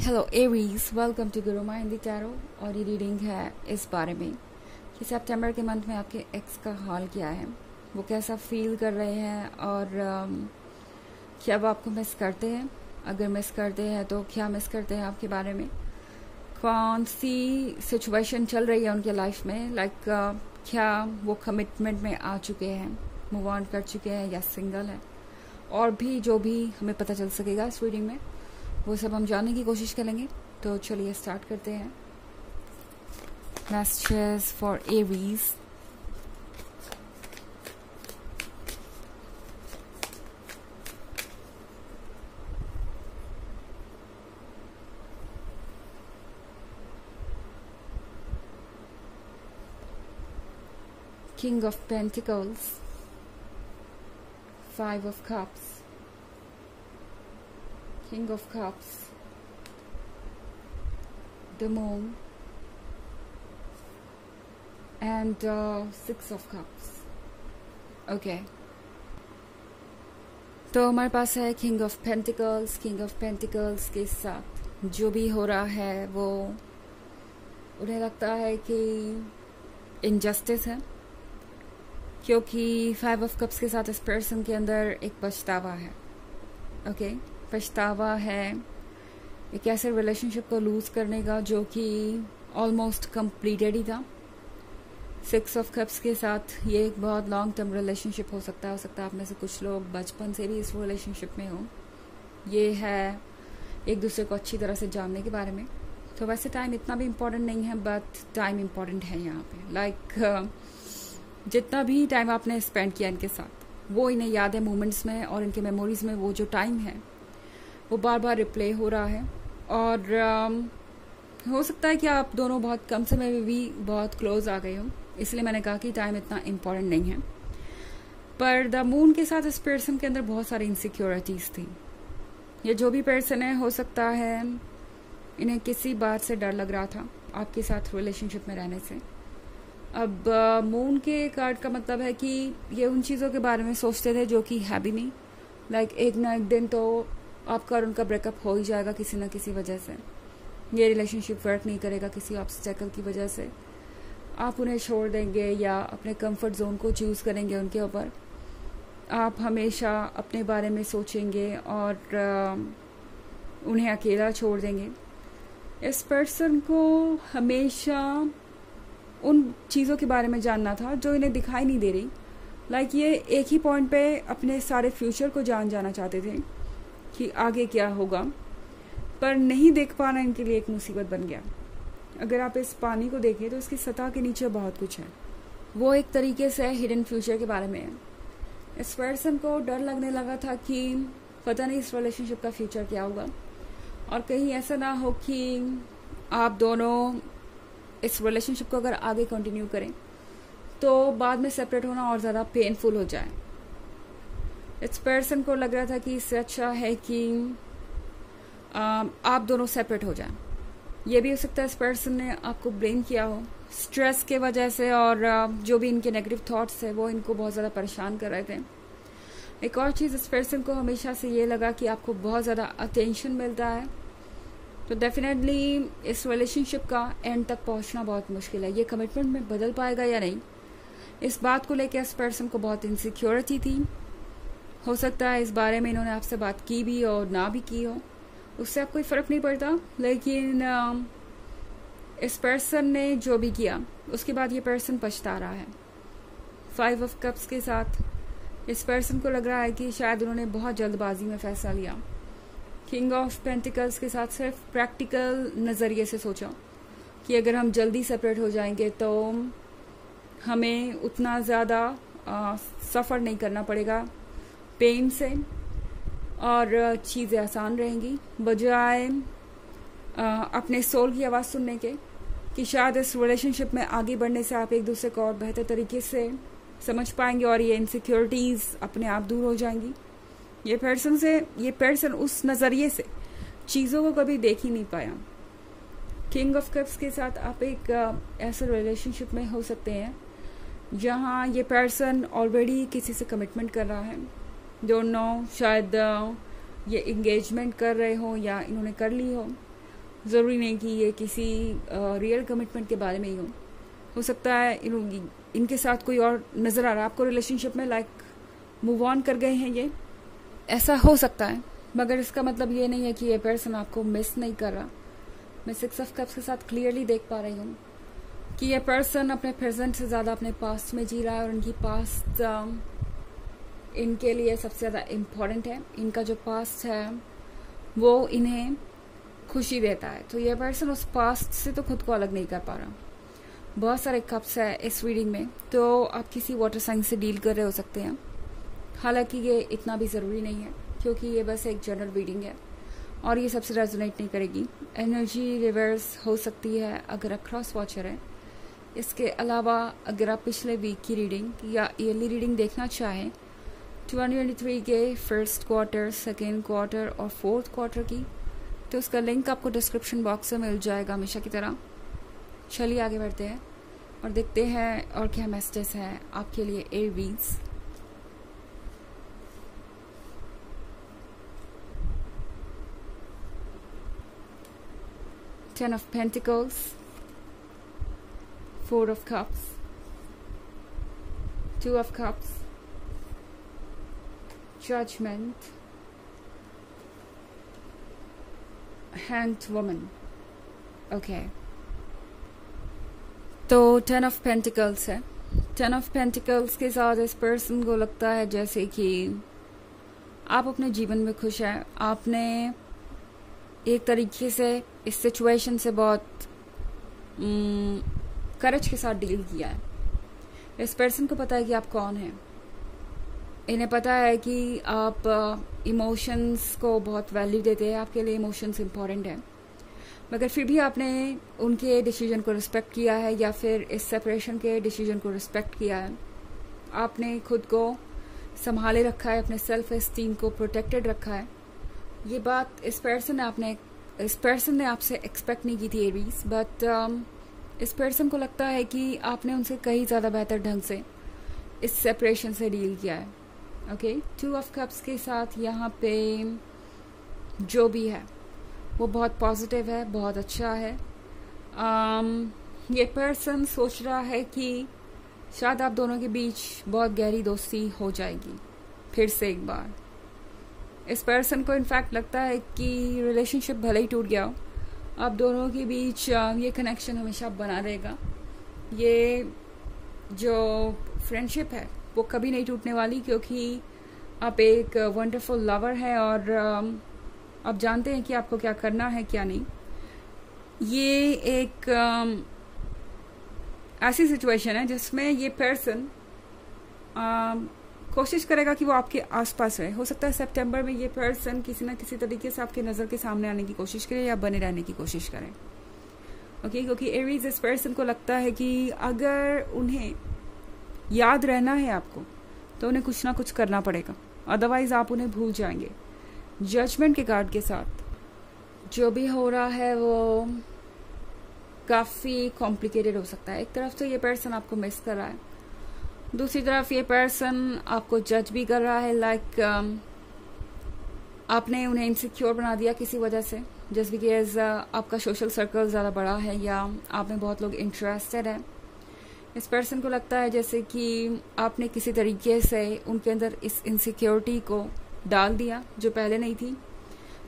Hello Aries welcome to Guru my Hindi tarot और ये reading है इस बारे में कि सितंबर के मंथ में आपके एक्स का हाल क्या है? वो कैसा फील कर रहे हैं? और um, क्या वो आपको मिस करते हैं? अगर मिस करते हैं तो क्या मिस करते हैं आपके बारे में? कौन सी सिचुएशन चल रही है उनके लाइफ में? लाइक like, uh, क्या वो कमिटमेंट में आ चुके हैं? मूव ऑन कर चुके हैं या सिंगल है? और भी जो भी हमें पता चल सकेगा इस रीडिंग में वो सब हम जानने की कोशिश करेंगे। तो चलिए स्टार्ट करते हैं। Messages for Aries King of Pentacles, Five of Cups, King of Cups, the Moon, and uh, Six of Cups. Okay. तो हमारे पास है king of pentacles king of pentacles के साथ जो भी हो रहा है वो उन्हें लगता है कि इनजस्टिस है क्योंकि फाइव ऑफ़ कप्स के साथ इस पर्सन के अंदर एक पछतावा है ओके okay? पछतावा है एक ऐसे रिलेशनशिप को लूज करने का जो कि ऑलमोस्ट कंप्लीटेड ही था। सिक्स ऑफ़ कप्स के साथ ये एक बहुत लॉन्ग टर्म रिलेशनशिप हो सकता है हो सकता है आप में से कुछ लोग बचपन से भी इस रिलेशनशिप में हो। ये है एक दूसरे को अच्छी तरह से जानने के बारे में। तो वैसे टाइम इतना भी इम्पोर्टेंट नहीं है बट टाइम इम्पोर्टेंट है यहाँ पे। लाइक like, uh, जितना भी टाइम आपने स्पेंड किया इनके साथ वो इन्हें याद है मोमेंट्स में और इनके मेमोरीज में वो जो टाइम है वो बार बार रिप्ले हो रहा है। और um, हो सकता है कि आप दोनों बहुत कम समय में भी बहुत क्लोज आ गए हो। इसलिए मैंने कहा कि टाइम इतना इम्पोर्टेंट नहीं है। पर द मून के साथ इस पर्सन के अंदर बहुत सारी इनसिक्योरिटीज थी। ये जो भी पर्सन है हो सकता है इन्हें किसी बात से डर लग रहा था आपके साथ रिलेशनशिप में रहने से। अब मून uh, के कार्ड का मतलब है कि ये उन चीज़ों के बारे में सोचते थे जो कि है भी नहीं। लाइक like, एक ना एक दिन तो आपका और उनका ब्रेकअप हो ही जाएगा किसी ना किसी वजह से। ये रिलेशनशिप वर्क नहीं करेगा किसी ऑब्स्टेकल की वजह से। आप उन्हें छोड़ देंगे या अपने कंफर्ट जोन को चूज़ करेंगे उनके ऊपर। आप हमेशा अपने बारे में सोचेंगे और उन्हें अकेला छोड़ देंगे। इस पर्सन को हमेशा उन चीज़ों के बारे में जानना था जो इन्हें दिखाई नहीं दे रही। लाइक like ये एक ही पॉइंट पे अपने सारे फ्यूचर को जान जाना चाहते थे। कि आगे क्या होगा। पर नहीं देख पाना इनके लिए एक मुसीबत बन गया। अगर आप इस पानी को देखें तो इसकी सतह के नीचे बहुत कुछ है। वो एक तरीके से हिडन फ्यूचर के बारे में है। इस पर्सन को डर लगने लगा था कि पता नहीं इस रिलेशनशिप का फ्यूचर क्या होगा। और कहीं ऐसा ना हो कि आप दोनों इस रिलेशनशिप को अगर आगे कंटिन्यू करें तो बाद में सेपरेट होना और ज़्यादा पेनफुल हो जाए। इस पर्सन को लग रहा था कि इससे अच्छा है कि आप दोनों सेपरेट हो जाएँ। ये भी हो सकता है इस पर्सन ने आपको ब्लेम किया हो। स्ट्रेस के वजह से और जो भी इनके नेगेटिव थॉट्स है वो इनको बहुत ज़्यादा परेशान कर रहे थे। एक और चीज़, इस पर्सन को हमेशा से ये लगा कि आपको बहुत ज़्यादा अटेंशन मिलता है। तो डेफिनेटली इस रिलेशनशिप का एंड तक पहुँचना बहुत मुश्किल है। ये कमिटमेंट में बदल पाएगा या नहीं? इस बात को लेकर इस पर्सन को बहुत इनसिक्योरिटी थी। हो सकता है इस बारे में इन्होंने आपसे बात की भी और ना भी की हो। उससे आप कोई फ़र्क नहीं पड़ता। लेकिन इस पर्सन ने जो भी किया, उसके बाद ये पर्सन पछता रहा है। फाइव ऑफ़ कप्स के साथ, इस पर्सन को लग रहा है कि शायद उन्होंने बहुत जल्दबाजी में फैसला लिया। किंग ऑफ़ पेंटिकल्स के साथ सिर्फ़ प्रैक्टिकल नज़रिए से सोचा कि अगर हम जल्दी सेपरेट हो जाएँगे तो हमें उतना ज़्यादा सफ़र नहीं करना पड़ेगा। पेन से और चीज़ें आसान रहेंगी। बजाय अपने सोल की आवाज़ सुनने के कि शायद इस रिलेशनशिप में आगे बढ़ने से आप एक दूसरे को और बेहतर तरीके से समझ पाएँगे और ये इनसिक्योरिटीज़ अपने आप दूर हो जाएँगी। ये पर्सन से, ये पर्सन उस नज़रिए से चीज़ों को कभी देख ही नहीं पाया। किंग ऑफ़ कप्स के साथ आप एक ऐसे रिलेशनशिप में हो सकते हैं जहाँ ये पर्सन ऑलरेडी किसी से कमिटमेंट कर रहा है। डोंट नो शायद ये इंगेजमेंट कर रहे हो या इन्होंने कर ली हो। ज़रूरी नहीं कि ये किसी रियल कमिटमेंट के बारे में ही हो। हो सकता है इन, इनके साथ कोई और नज़र आ रहा है। आपको रिलेशनशिप में लाइक मूव ऑन कर गए हैं ये? ऐसा हो सकता है। मगर इसका मतलब ये नहीं है कि ये पर्सन आपको मिस नहीं कर रहा। मैं सिक्स ऑफ़ कप्स के साथ क्लियरली देख पा रही हूँ कि ये पर्सन अपने प्रेजेंट से ज़्यादा अपने पास्ट में जी रहा है और उनकी पास्ट इनके लिए सबसे ज़्यादा इम्पोर्टेंट है। इनका जो पास्ट है, वो इन्हें खुशी देता है। तो ये पर्सन उस पास्ट से तो खुद को अलग नहीं कर पा रहा। बहुत सारे कप्स है इस रीडिंग में। तो आप किसी वाटर साइंस से डील कर रहे हो सकते हैं। हालाँकि ये इतना भी ज़रूरी नहीं है, क्योंकि ये बस एक जनरल रीडिंग है और ये सबसे रेजोनेट नहीं करेगी। एनर्जी रिवर्स हो सकती है अगर अक्रॉस वॉचर है। इसके अलावा अगर आप पिछले वीक की रीडिंग या ईयरली रीडिंग देखना चाहें 2023 के फ़र्स्ट क्वार्टर सेकेंड क्वार्टर और फोर्थ क्वार्टर की। तो उसका लिंक आपको डिस्क्रिप्शन बॉक्स में मिल जाएगा हमेशा की तरह। चलिए आगे बढ़ते हैं और देखते हैं और क्या मैसेजेस हैं आपके लिए Aries ten of pentacles four of cups two of Cups, Judgment, Hanged Woman. Okay. तो टेन ऑफ़ पेंटिकल्स है. टेन ऑफ़ पेंटिकल्स के साथ इस पर्सन को लगता है जैसे कि आप अपने जीवन में खुश हैं। आपने एक तरीके से इस सिचुएशन से बहुत करज के साथ डील किया है। इस पर्सन को पता है कि आप कौन हैं। इन्हें पता है कि आप इमोशंस को बहुत वैल्यू देते हैं आपके लिए इमोशंस इंपॉर्टेंट हैं। मगर फिर भी आपने उनके डिसीज़न को रिस्पेक्ट किया है या फिर इस सेपरेशन के डिसीज़न को रिस्पेक्ट किया है। आपने खुद को संभाले रखा है अपने सेल्फ एस्टीम को प्रोटेक्टेड रखा है। ये बात इस पर्सन ने आपने इस पर्सन ने आपसे एक्सपेक्ट नहीं की थी एरीज बट um, इस पर्सन को लगता है कि आपने उनसे कहीं ज़्यादा बेहतर ढंग से इस सेपरेशन से डील किया है। ओके टू ऑफ़ कप्स के साथ यहाँ पे जो भी है वो बहुत पॉजिटिव है बहुत अच्छा है। Um, ये पर्सन सोच रहा है कि शायद आप दोनों के बीच बहुत गहरी दोस्ती हो जाएगी फिर से एक बार। इस पर्सन को इनफैक्ट लगता है कि रिलेशनशिप भले ही टूट गया हो आप दोनों के बीच ये कनेक्शन हमेशा बना रहेगा। ये जो फ्रेंडशिप है वो कभी नहीं टूटने वाली क्योंकि आप एक वंडरफुल लवर है और आप जानते हैं कि आपको क्या करना है, क्या नहीं। ये एक ऐसी सिचुएशन है जिसमें ये पर्सन कोशिश करेगा कि वो आपके आसपास रहे। हो सकता है सितंबर में ये पर्सन किसी ना किसी तरीके से आपके नज़र के सामने आने की कोशिश करे या बने रहने की कोशिश करें। Okay okay? क्योंकि एरीज इस पर्सन को लगता है कि अगर उन्हें याद रहना है आपको तो उन्हें कुछ ना कुछ करना पड़ेगा। अदरवाइज़ आप उन्हें भूल जाएँगे। जजमेंट के कार्ड के साथ। जो भी हो रहा है वो काफ़ी कॉम्प्लिकेटेड हो सकता है। एक तरफ़ तो ये पर्सन आपको मिस कर रहा है। दूसरी तरफ़ ये पर्सन आपको जज भी कर रहा है लाइक like, um, आपने उन्हें इनसिक्योर बना दिया किसी वजह से। जस्ट बिकॉज़ uh, आपका सोशल सर्कल ज़्यादा बड़ा है या आप में बहुत लोग इंटरेस्टेड है। इस पर्सन को लगता है जैसे कि आपने किसी तरीके से उनके अंदर इस इनसिक्योरिटी को डाल दिया जो पहले नहीं थी।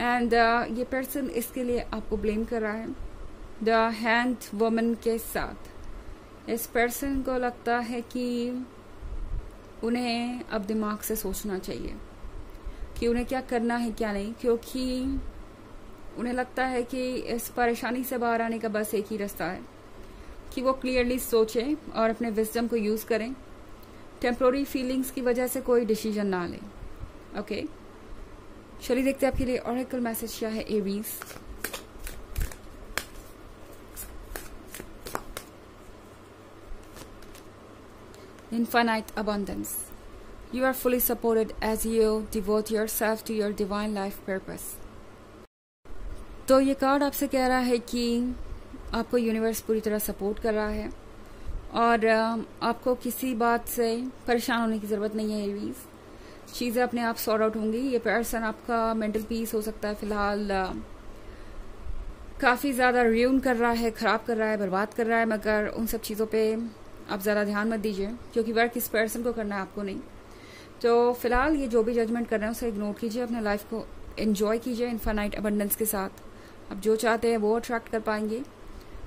एंड uh, ये पर्सन इसके लिए आपको ब्लेम कर रहा है। द हैंड वुमन के साथ। इस पर्सन को लगता है कि उन्हें अब दिमाग से सोचना चाहिए कि उन्हें क्या करना है क्या नहीं। क्योंकि उन्हें लगता है कि इस परेशानी से बाहर आने का बस एक ही रास्ता है। कि वो क्लियरली सोचें और अपने विजडम को यूज़ करें टेम्प्रोरी फीलिंग्स की वजह से कोई डिसीज़न ना लें ओके चलिए देखते हैं आपके लिए ऑरेकल मैसेज क्या है एवीज infinite abundance. You are fully supported as you devote yourself to your divine life purpose. तो ये कार्ड आपसे कह रहा है कि आपको यूनिवर्स पूरी तरह सपोर्ट कर रहा है। और आपको किसी बात से परेशान होने की ज़रूरत नहीं है एवीज़ चीज़ें अपने आप सॉर्ट आउट होंगी। ये पर्सन आपका मेंटल पीस हो सकता है फ़िलहाल काफ़ी ज़्यादा रियून कर रहा है, ख़राब कर रहा है, बर्बाद कर रहा है, मगर उन सब चीज़ों पे आप ज़्यादा ध्यान मत दीजिए, क्योंकि वर्क इस पर्सन को करना है, आपको नहीं। तो फ़िलहाल ये जो भी जजमेंट कर रहे हैं, उसे इग्नोर कीजिए, अपने लाइफ को इन्जॉय कीजिए इन्फानाइट अबंडेंस के साथ। आप जो चाहते हैं, वो अट्रैक्ट कर पाएँगे।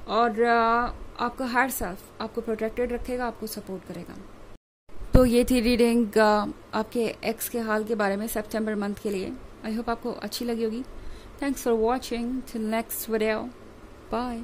और आपका हर सेल्फ आपको प्रोटेक्टेड रखेगा, आपको सपोर्ट करेगा। तो ये थी रीडिंग आपके एक्स के हाल के बारे में सेप्टेम्बर मंथ के लिए। आई होप आपको अच्छी लगी होगी। Thanks for watching till next video bye